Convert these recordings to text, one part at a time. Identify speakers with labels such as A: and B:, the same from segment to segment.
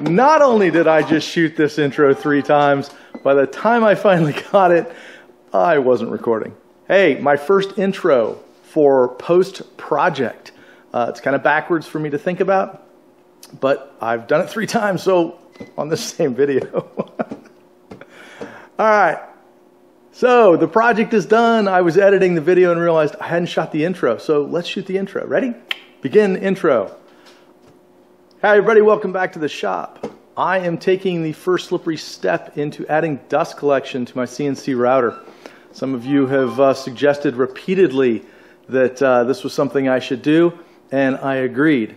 A: Not only did I just shoot this intro three times, by the time I finally got it, I wasn't recording. Hey, my first intro for post project. Uh, it's kind of backwards for me to think about, but I've done it three times, so on the same video. All right. So the project is done. I was editing the video and realized I hadn't shot the intro. So let's shoot the intro. Ready? Begin intro. Hi everybody, welcome back to the shop. I am taking the first slippery step into adding dust collection to my CNC router. Some of you have uh, suggested repeatedly that uh, this was something I should do, and I agreed.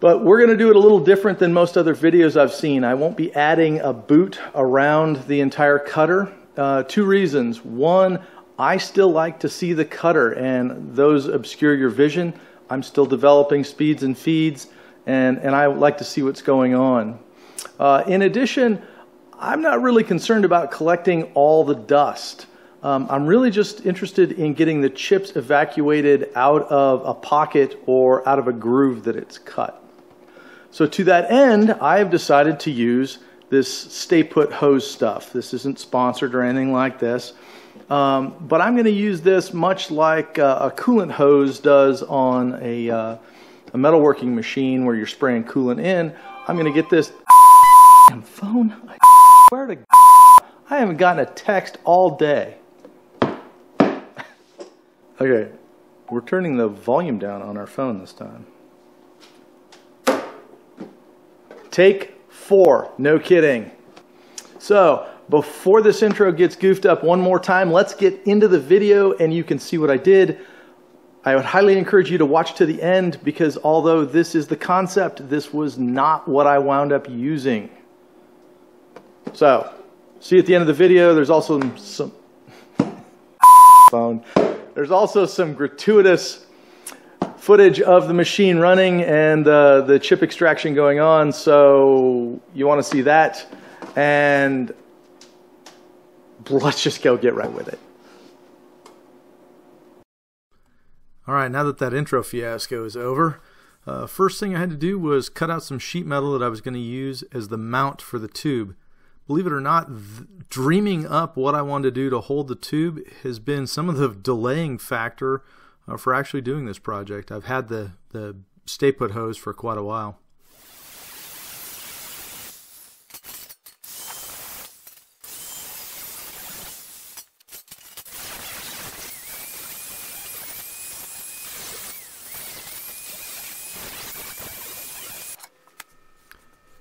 A: But we're going to do it a little different than most other videos I've seen. I won't be adding a boot around the entire cutter. Uh, two reasons. One, I still like to see the cutter, and those obscure your vision. I'm still developing speeds and feeds and, and I would like to see what's going on. Uh, in addition, I'm not really concerned about collecting all the dust. Um, I'm really just interested in getting the chips evacuated out of a pocket or out of a groove that it's cut. So to that end, I have decided to use this stay put hose stuff. This isn't sponsored or anything like this. Um, but I'm going to use this much like uh, a coolant hose does on a, uh, a metalworking machine where you're spraying coolant in, I'm to get this phone. I swear to I haven't gotten a text all day. Okay, we're turning the volume down on our phone this time. Take four, no kidding. So, before this intro gets goofed up one more time, let's get into the video and you can see what I did. I would highly encourage you to watch to the end because although this is the concept, this was not what I wound up using. So, see at the end of the video, there's also some phone. There's also some gratuitous footage of the machine running and uh, the chip extraction going on. So you want to see that. And let's just go get right with it.
B: All right, now that that intro fiasco is over, uh, first thing I had to do was cut out some sheet metal that I was going to use as the mount for the tube. Believe it or not, dreaming up what I wanted to do to hold the tube has been some of the delaying factor uh, for actually doing this project. I've had the, the stay put hose for quite a while.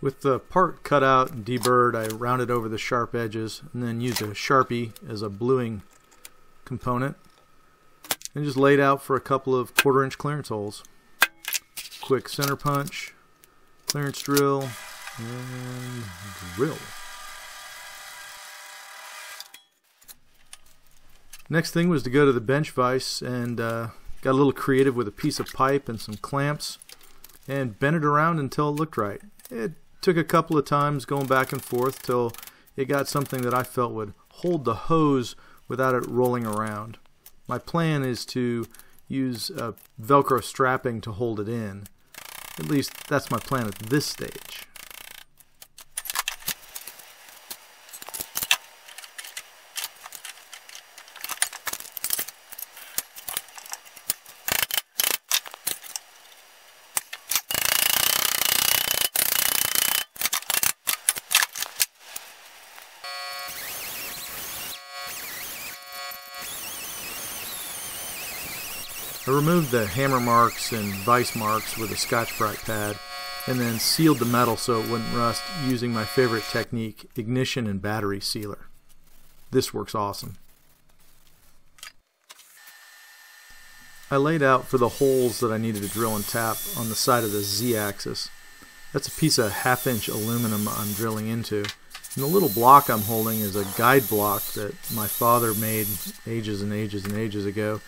B: With the part cut out and deburred, I rounded over the sharp edges and then used a Sharpie as a bluing component and just laid out for a couple of quarter inch clearance holes. Quick center punch, clearance drill, and drill. Next thing was to go to the bench vise and uh, got a little creative with a piece of pipe and some clamps and bent it around until it looked right. It took a couple of times going back and forth till it got something that I felt would hold the hose without it rolling around. My plan is to use uh, Velcro strapping to hold it in. At least that's my plan at this stage. I removed the hammer marks and vise marks with a Scotch-Brite pad and then sealed the metal so it wouldn't rust using my favorite technique, ignition and battery sealer. This works awesome. I laid out for the holes that I needed to drill and tap on the side of the Z-axis. That's a piece of half-inch aluminum I'm drilling into. And the little block I'm holding is a guide block that my father made ages and ages and ages ago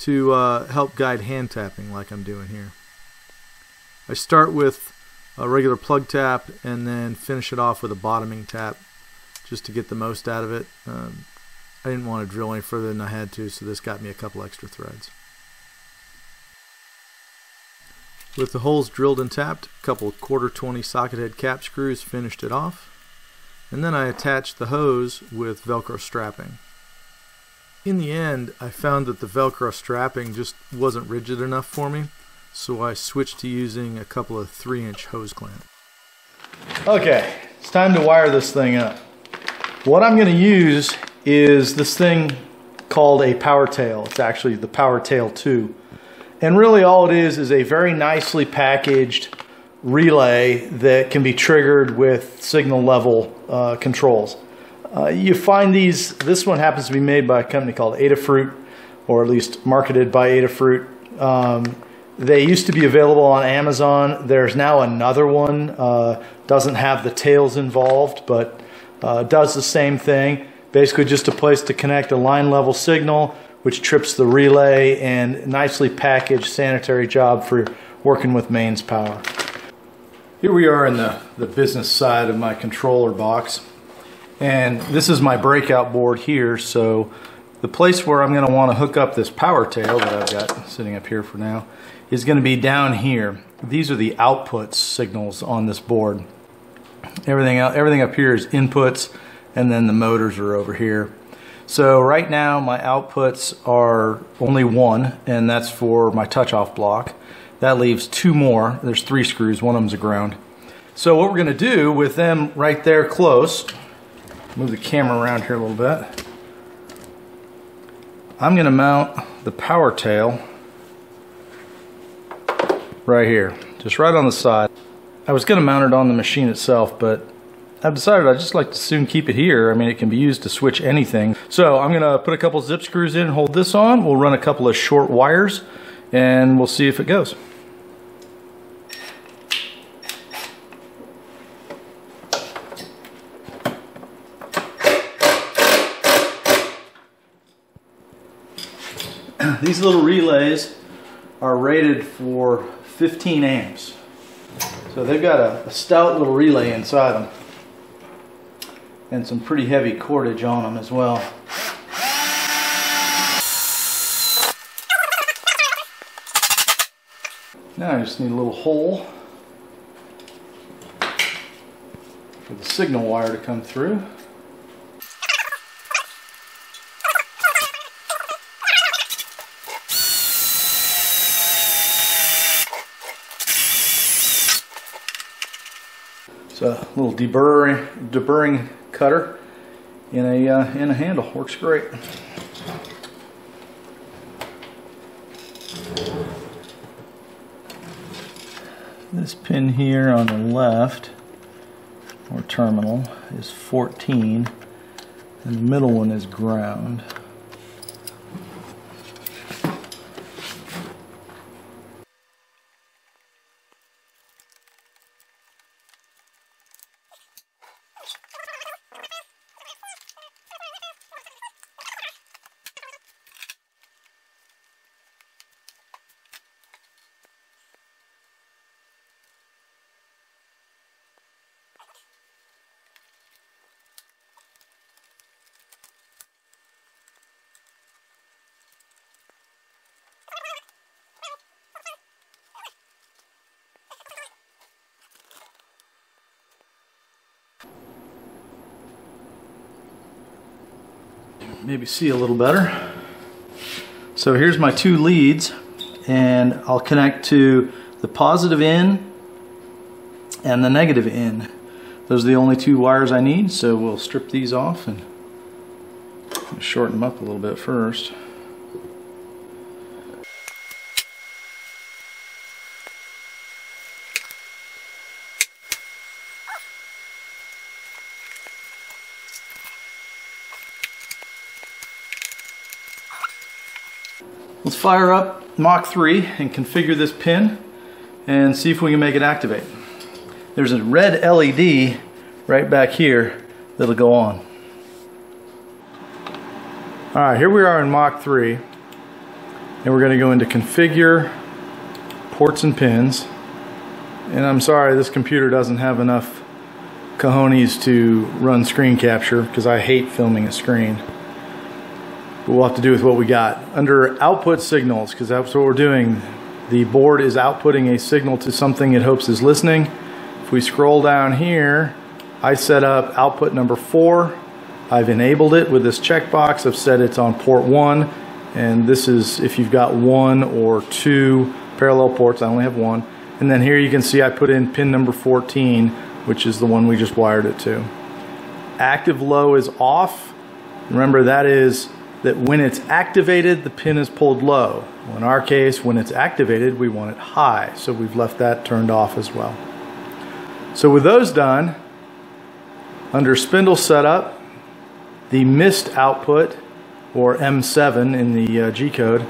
B: to uh, help guide hand tapping like I'm doing here. I start with a regular plug tap and then finish it off with a bottoming tap just to get the most out of it. Um, I didn't want to drill any further than I had to, so this got me a couple extra threads. With the holes drilled and tapped, a couple quarter 20 socket head cap screws finished it off, and then I attached the hose with Velcro strapping. In the end, I found that the Velcro strapping just wasn't rigid enough for me, so I switched to using a couple of 3 inch hose clamps.
A: Okay, it's time to wire this thing up. What I'm going to use is this thing called a power tail. It's actually the power tail 2. And really all it is is a very nicely packaged relay that can be triggered with signal level uh, controls. Uh, you find these, this one happens to be made by a company called Adafruit, or at least marketed by Adafruit. Um, they used to be available on Amazon. There's now another one, uh, doesn't have the tails involved, but uh, does the same thing. Basically just a place to connect a line level signal, which trips the relay, and nicely packaged sanitary job for working with mains power. Here we are in the, the business side of my controller box. And this is my breakout board here, so the place where I'm going to want to hook up this power tail that I've got sitting up here for now is going to be down here. These are the outputs signals on this board. Everything, everything up here is inputs, and then the motors are over here. So right now my outputs are only one, and that's for my touch-off block. That leaves two more. There's three screws, one of them's a ground. So what we're gonna do with them right there close, move the camera around here a little bit. I'm gonna mount the power tail right here, just right on the side. I was gonna mount it on the machine itself, but I've decided I'd just like to soon keep it here. I mean, it can be used to switch anything. So I'm gonna put a couple zip screws in and hold this on. We'll run a couple of short wires and we'll see if it goes. These little relays are rated for 15 amps. So they've got a, a, stout little relay inside them and some pretty heavy cordage on them as well. Now I just need a little hole for the signal wire to come through. It's a little deburring, deburring cutter in a, uh, in a handle. Works great. This pin here on the left, or terminal, is 14, and the middle one is ground. Maybe see a little better. So here's my two leads and I'll connect to the positive in and the negative in. Those are the only two wires I need so we'll strip these off and shorten them up a little bit first. Let's fire up Mach 3 and configure this pin and see if we can make it activate. There's a red LED right back here that'll go on. Alright, here we are in Mach 3 and we're going to go into configure ports and pins and I'm sorry this computer doesn't have enough cojones to run screen capture because I hate filming a screen we'll have to do with what we got. Under output signals, because that's what we're doing, the board is outputting a signal to something it hopes is listening. If we scroll down here, I set up output number four. I've enabled it with this checkbox. I've said it's on port one. And this is if you've got one or two parallel ports. I only have one. And then here you can see I put in pin number 14, which is the one we just wired it to. Active low is off. Remember that is that when it's activated, the pin is pulled low. Well, in our case, when it's activated, we want it high. So we've left that turned off as well. So with those done, under spindle setup, the mist output, or M7 in the uh, G code,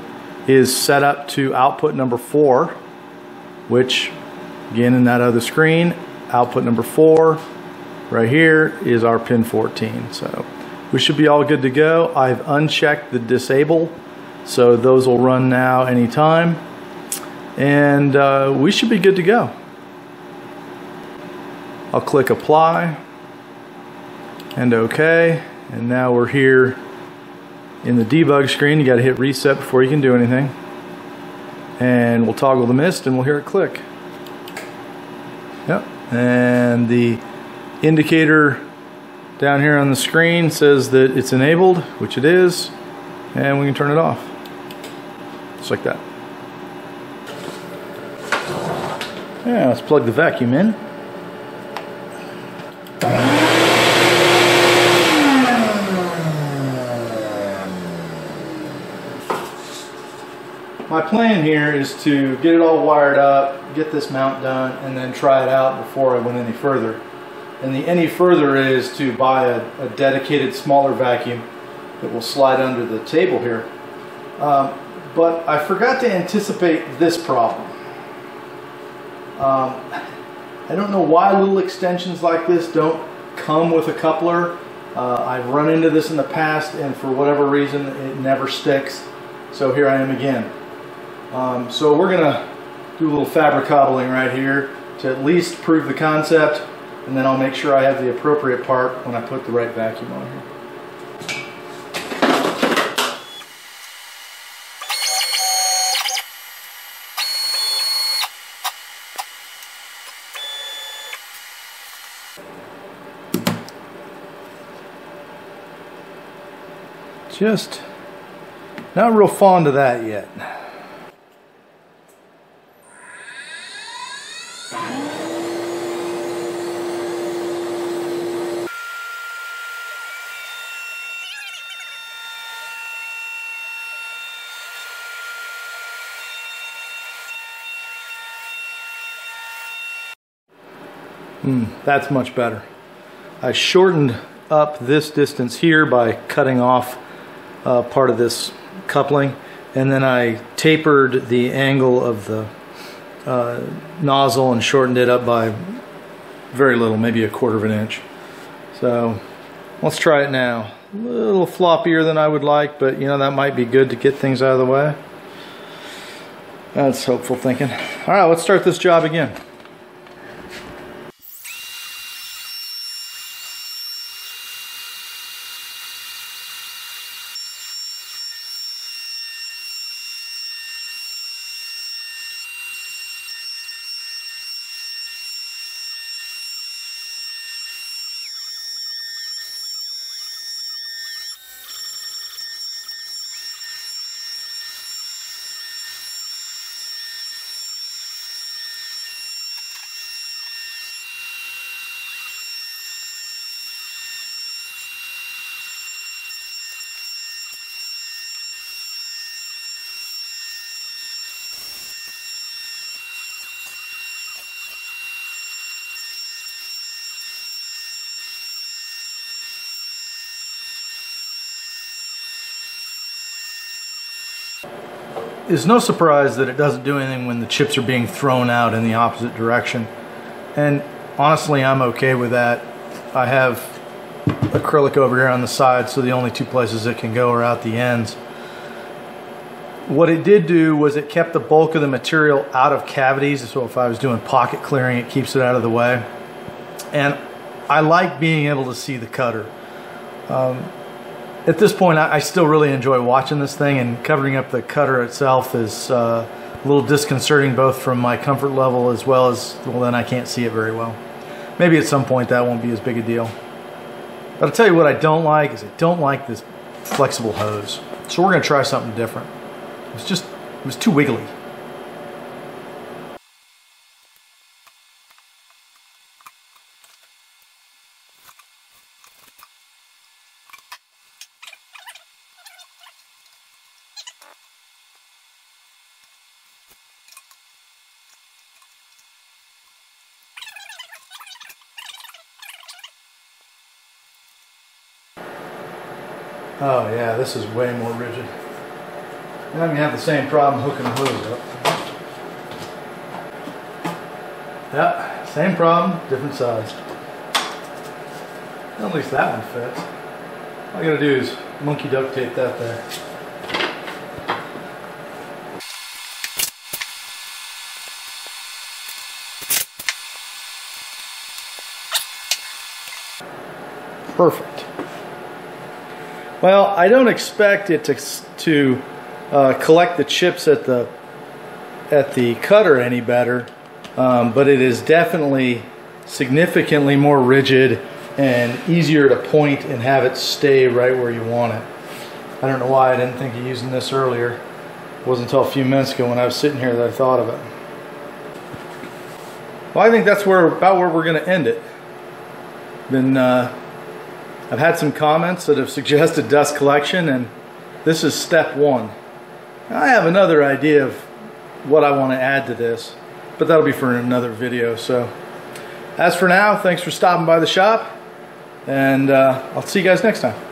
A: is set up to output number four, which again in that other screen, output number four, right here is our pin 14. So we should be all good to go. I've unchecked the disable, so those will run now anytime. And uh, we should be good to go. I'll click apply and OK. And now we're here in the debug screen. You got to hit reset before you can do anything. And we'll toggle the mist and we'll hear it click. Yep. And the indicator down here on the screen says that it's enabled, which it is, and we can turn it off. Just like that. Yeah, let's plug the vacuum in. My plan here is to get it all wired up, get this mount done, and then try it out before I went any further. And the any further is to buy a, a dedicated smaller vacuum that will slide under the table here. Um, but I forgot to anticipate this problem. Um, I don't know why little extensions like this don't come with a coupler. Uh, I've run into this in the past and for whatever reason it never sticks. So here I am again. Um, so we're going to do a little fabric cobbling right here to at least prove the concept and then I'll make sure I have the appropriate part when I put the right vacuum on here. Just not real fond of that yet. Mm, that's much better. I shortened up this distance here by cutting off uh, part of this coupling and then I tapered the angle of the uh, nozzle and shortened it up by very little, maybe a quarter of an inch. So let's try it now. A little floppier than I would like, but you know, that might be good to get things out of the way. That's hopeful thinking. All right, let's start this job again. It's no surprise that it doesn't do anything when the chips are being thrown out in the opposite direction. And honestly, I'm okay with that. I have acrylic over here on the side, so the only two places it can go are out the ends. What it did do was it kept the bulk of the material out of cavities, so if I was doing pocket clearing, it keeps it out of the way. And I like being able to see the cutter. Um, at this point, I, I, still really enjoy watching this thing, and covering up the cutter itself is uh, a little disconcerting both from my comfort level as well as, well, then I can't see it very well. Maybe at some point that won't be as big a deal. But I'll tell you what I don't like is I don't like this flexible hose. So we're going to try something different. It's just, it was too wiggly. Oh yeah, this is way more rigid. I'm gonna have the same problem hooking the hose up. Yep, same problem, different size. At least that one fits. All I gotta do is monkey duct tape that there. Perfect. Well, I don't expect it to, to uh, collect the chips at the at the cutter any better, um, but it is definitely significantly more rigid and easier to point and have it stay right where you want it. I don't know why I didn't think of using this earlier. It wasn't until a few minutes ago when I was sitting here that I thought of it. Well, I think that's where about where we're going to end it. Been uh, I've had some comments that have suggested dust collection, and this is step one. I have another idea of what I want to add to this, but that'll be for another video. So, as for now, thanks for stopping by the shop, and uh, I'll see you guys next time.